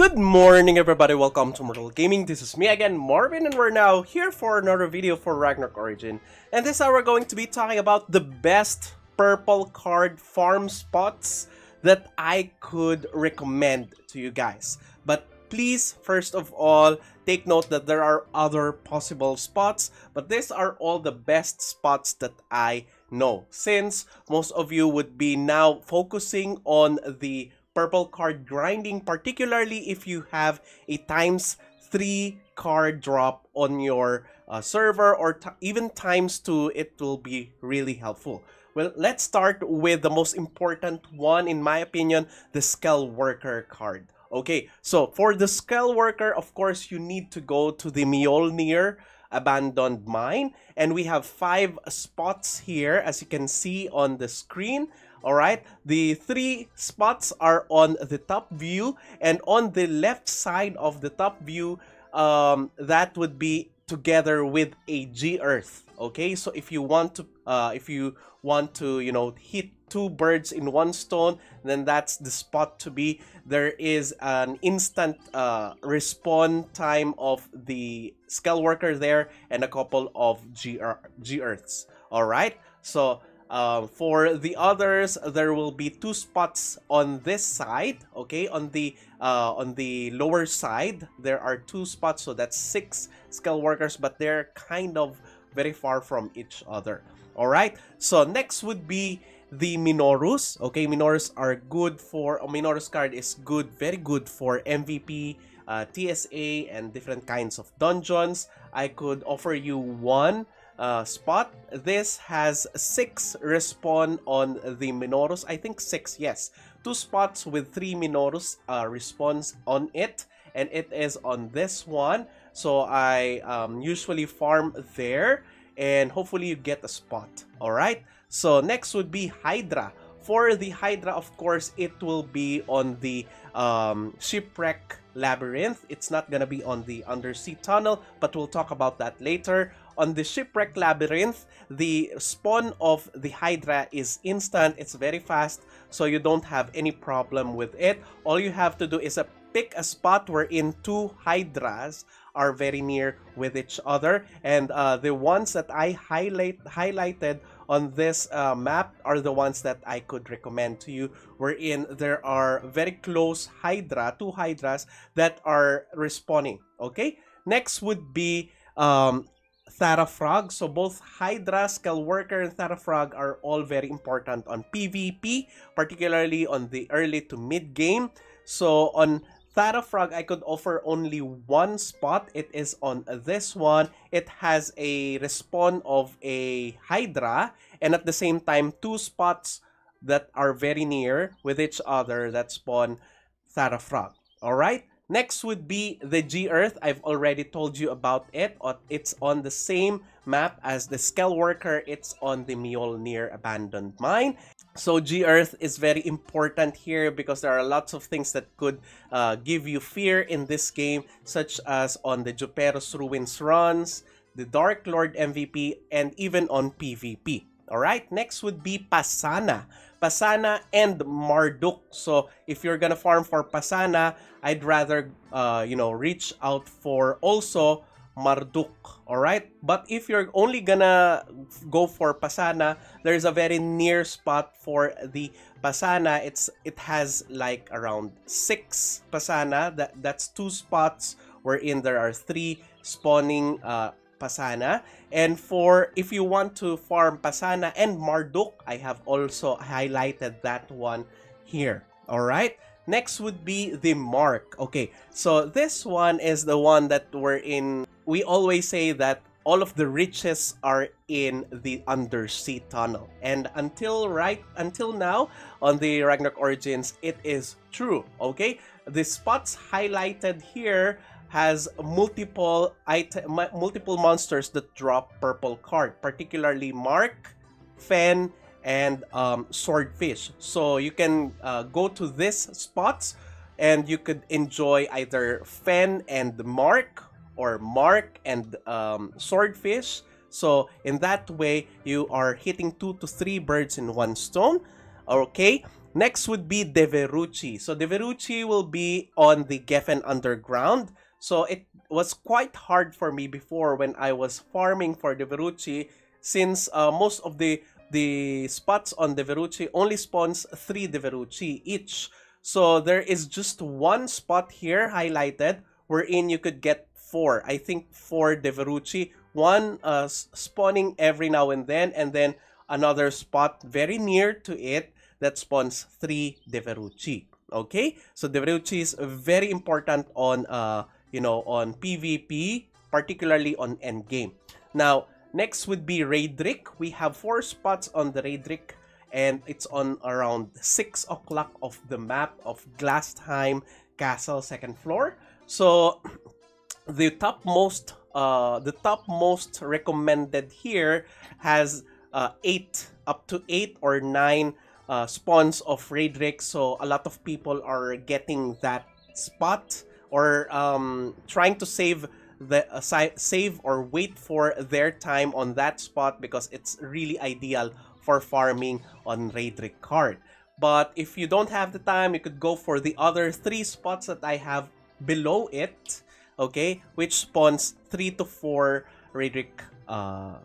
Good morning everybody, welcome to Immortal Gaming. This is me again, Marvin, and we're now here for another video for Ragnarok Origin. And this hour we're going to be talking about the best purple card farm spots that I could recommend to you guys. But please, first of all, take note that there are other possible spots, but these are all the best spots that I know. Since most of you would be now focusing on the purple card grinding, particularly if you have a times 3 card drop on your uh, server or even times 2, it will be really helpful. Well, let's start with the most important one, in my opinion, the Skell Worker card. Okay, so for the Skell Worker, of course, you need to go to the Mjolnir abandoned mine and we have five spots here as you can see on the screen all right? The three spots are on the top view and on the left side of the top view um, that would be together with a G Earth okay? So if you want to uh, if you want to you know hit two birds in one stone then that's the spot to be. There is an instant uh, respawn time of the Skell Worker there and a couple of G, G Earths all right? So um, for the others, there will be two spots on this side. Okay, on the uh, on the lower side, there are two spots, so that's six Skell Workers, but they're kind of very far from each other. All right. So next would be the Minorous. Okay, Minorous are good for. A Minorous card is good, very good for MVP. Uh, TSA and different kinds of dungeons. I could offer you one uh, spot. This has 6 respawn on the Minorous. I think 6, yes. 2 spots with 3 Minorous uh, respawns on it. And it is on this one. So I um, usually farm there. And hopefully you get a spot. Alright? So next would be Hydra. For the Hydra, of course, it will be on the um, Shipwreck Labyrinth. It's not gonna be on the Undersea Tunnel, but we'll talk about that later. On the Shipwreck Labyrinth, the spawn of the Hydra is instant. It's very fast, so you don't have any problem with it. All you have to do is a pick a spot wherein two Hydras are very near with each other. And uh, the ones that I highlight highlighted on this uh, map are the ones that I could recommend to you wherein there are very close Hydra, two Hydras that are respawning. Okay, next would be um, Frog. So both Hydra, Skell Worker, and Frog are all very important on PvP, particularly on the early to mid game. So on Frog, I could offer only one spot. It is on this one. It has a respawn of a Hydra and at the same time two spots that are very near with each other that spawn Frog. Alright? Next would be the G-Earth. I've already told you about it. It's on the same map as the Skell Worker. It's on the Mjolnir Abandoned Mine. So G-Earth is very important here because there are lots of things that could uh, give you fear in this game such as on the Juperos Ruins runs, the Dark Lord MVP, and even on PvP. Alright, next would be Pasana. Pasana and Marduk. So if you're gonna farm for Pasana, I'd rather, uh, you know, reach out for also Marduk, alright? But if you're only gonna go for Pasana, there's a very near spot for the Pasana. It's It has like around 6 Pasana. That, that's two spots wherein there are three spawning uh, Pasana. And for if you want to farm Pasana and Marduk, I have also highlighted that one here. Alright? Next would be the Marc. Okay, so this one is the one that we're in we always say that all of the riches are in the undersea tunnel. And until right until now on the Ragnarok Origins, it is true. Okay, the spots highlighted here has multiple item, multiple monsters that drop purple card, particularly Marc, Fen, and um, Swordfish. So you can uh, go to these spots and you could enjoy either Fen and Marc or mark and um, swordfish. So in that way, you are hitting two to three birds in one stone. Okay, Next would be Deviruchi. So Deviruchi will be on the Geffen Underground. So it was quite hard for me before when I was farming for Deviruchi since uh, most of the the spots on Deviruchi only spawns 3 Deviruchi each. So there is just one spot here highlighted wherein you could get 4. I think 4 Deviruchi. One uh, spawning every now and then and then another spot very near to it that spawns 3 Deviruchi. Okay? So Deviruchi is very important on uh you know on PvP, particularly on endgame. Now, next would be Raydric. We have four spots on the Raydric and it's on around 6 o'clock of the map of Glast Heim Castle second floor. So the topmost uh the topmost recommended here has uh 8 up to 8 or 9 uh, spawns of Raydric. So a lot of people are getting that spot or um, trying to save the uh, save or wait for their time on that spot because it's really ideal for farming on Raydric card. But if you don't have the time, you could go for the other three spots that I have below it, okay, which spawns three to four Raydric uh,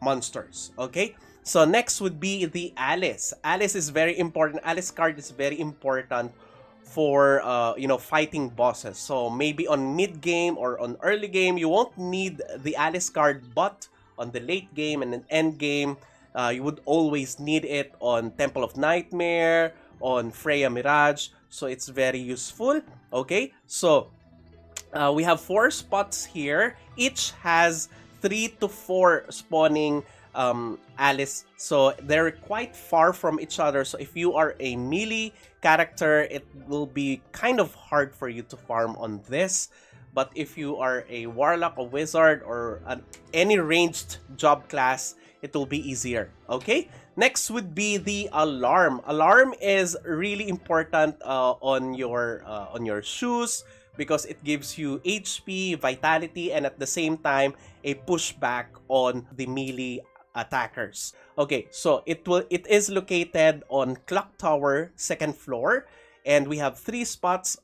monsters, okay? So next would be the Alice. Alice is very important. Alice card is very important for uh, you know fighting bosses. So maybe on mid game or on early game, you won't need the Alice card, but on the late game and an end game, uh, you would always need it on Temple of Nightmare, on Freya Mirage. So it's very useful. Okay, so uh, we have four spots here. Each has three to four spawning um, Alice. So they're quite far from each other. So if you are a melee character, it will be kind of hard for you to farm on this. But if you are a warlock, a wizard, or an, any ranged job class, it will be easier. Okay? Next would be the alarm. Alarm is really important uh, on your uh, on your shoes because it gives you HP, vitality, and at the same time a pushback on the melee attackers. Okay, so it will it is located on Clock Tower, second floor, and we have three spots.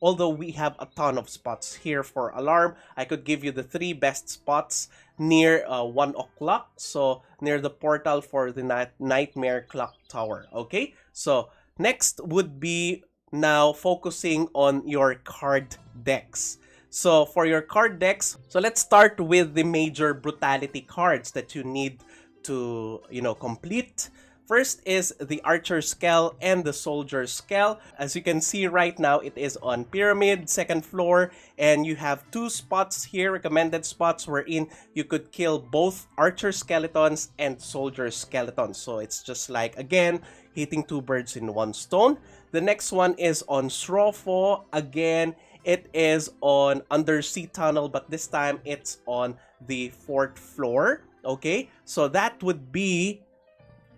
Although we have a ton of spots here for alarm, I could give you the three best spots near uh, 1 o'clock. So, near the portal for the night Nightmare Clock Tower. Okay, so next would be now focusing on your card decks. So for your card decks, so let's start with the major brutality cards that you need to, you know, complete. First is the Archer Skell and the Soldier Skell. As you can see right now, it is on Pyramid, second floor, and you have two spots here, recommended spots, wherein you could kill both Archer Skeletons and Soldier Skeletons. So it's just like, again, hitting two birds in one stone. The next one is on Strouf. Again, it is on Undersea Tunnel, but this time it's on the fourth floor. Okay, so that would be,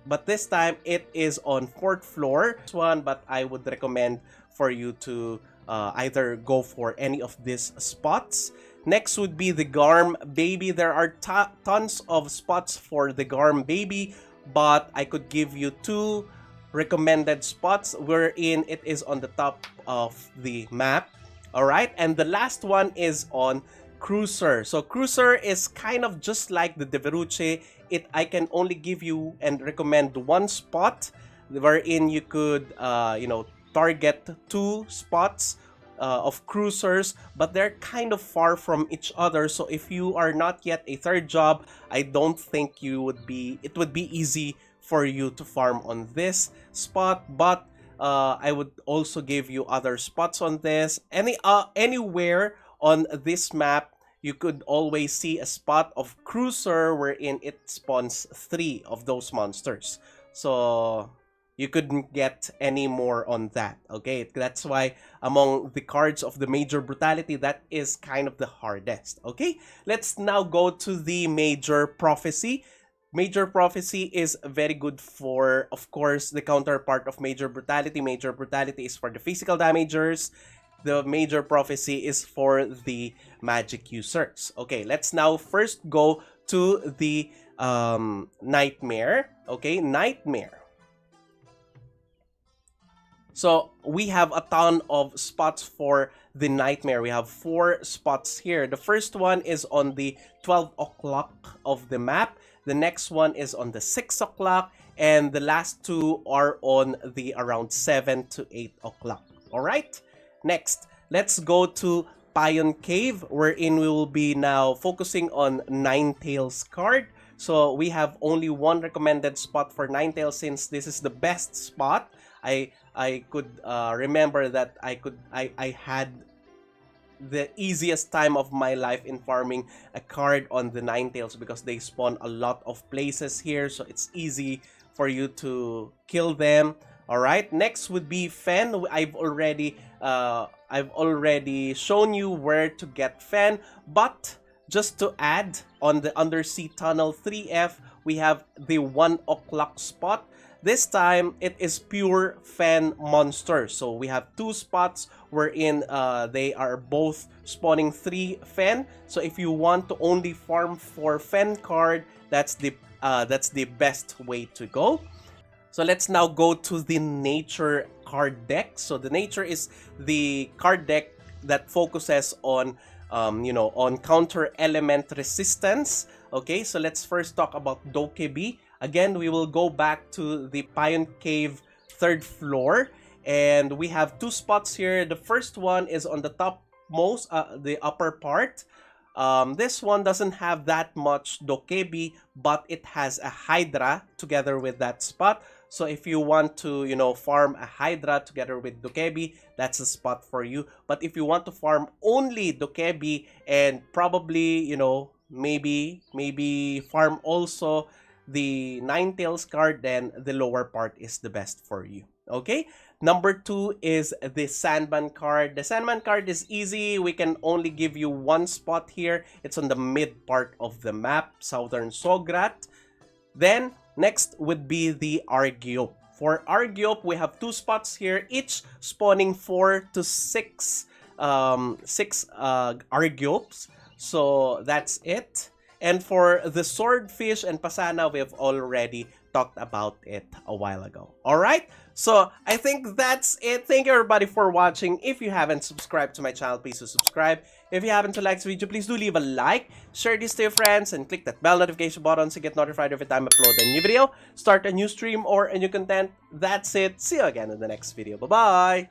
but this time it is on fourth floor. This one, but I would recommend for you to uh, either go for any of these spots. Next would be the Garm Baby. There are tons of spots for the Garm Baby, but I could give you two recommended spots wherein it is on the top of the map. Alright, and the last one is on Cruiser. So Cruiser is kind of just like the Deviruchi. It I can only give you and recommend one spot wherein you could uh, you know target two spots uh, of cruisers but they're kind of far from each other so if you are not yet a third job I don't think you would be it would be easy for you to farm on this spot but uh, I would also give you other spots on this any uh, anywhere on this map, you could always see a spot of Cruiser wherein it spawns three of those monsters. So you couldn't get any more on that. Okay, that's why among the cards of the major brutality, that is kind of the hardest. Okay, let's now go to the major prophecy. Major Prophecy is very good for, of course, the counterpart of Major Brutality. Major Brutality is for the physical damagers the major prophecy is for the magic users. Okay, let's now first go to the um, nightmare. Okay, nightmare. So we have a ton of spots for the Nightmare. We have four spots here. The first one is on the 12 o'clock of the map. The next one is on the 6 o'clock. And the last two are on the around 7 to 8 o'clock. Alright? Next, let's go to Payon Cave, wherein we will be now focusing on Nine Tails card. So we have only one recommended spot for Nine Tails since this is the best spot. I I could uh, remember that I could I, I had the easiest time of my life in farming a card on the Nine Tails because they spawn a lot of places here so it's easy for you to kill them Alright, next would be Fen. I've already uh, I've already shown you where to get Fen, but just to add on the undersea tunnel 3F, we have the 1 o'clock spot. This time, it is pure Fen monster. So we have two spots wherein uh, they are both spawning 3 Fen. So if you want to only farm for Fen card, that's the uh, that's the best way to go. So let's now go to the nature card deck. So the nature is the card deck that focuses on um, you know on counter element resistance. Okay, so let's first talk about Dokebi. Again, we will go back to the Payon Cave third floor and we have two spots here. The first one is on the top most uh, the upper part um, this one doesn't have that much Dokebi, but it has a Hydra together with that spot. So if you want to, you know, farm a Hydra together with Dokebi, that's a spot for you. But if you want to farm only Dokebi and probably, you know, maybe, maybe farm also the Nine Tails card, then the lower part is the best for you. Okay? Number two is the Sandman card. The Sandman card is easy. We can only give you one spot here. It's on the mid part of the map, Southern Sograt. Then, next would be the Argiope. For Argiope, we have two spots here, each spawning four to six, um, six uh, Argiopes. So, that's it. And for the Swordfish and Pasana, we have already talked about it a while ago. Alright? So, I think that's it. Thank you everybody for watching. If you haven't subscribed to my channel, please do subscribe. If you haven't liked this video, please do leave a like, share this to your friends, and click that bell notification button to get notified every time I upload a new video, start a new stream, or a new content. That's it. See you again in the next video. Bye-bye!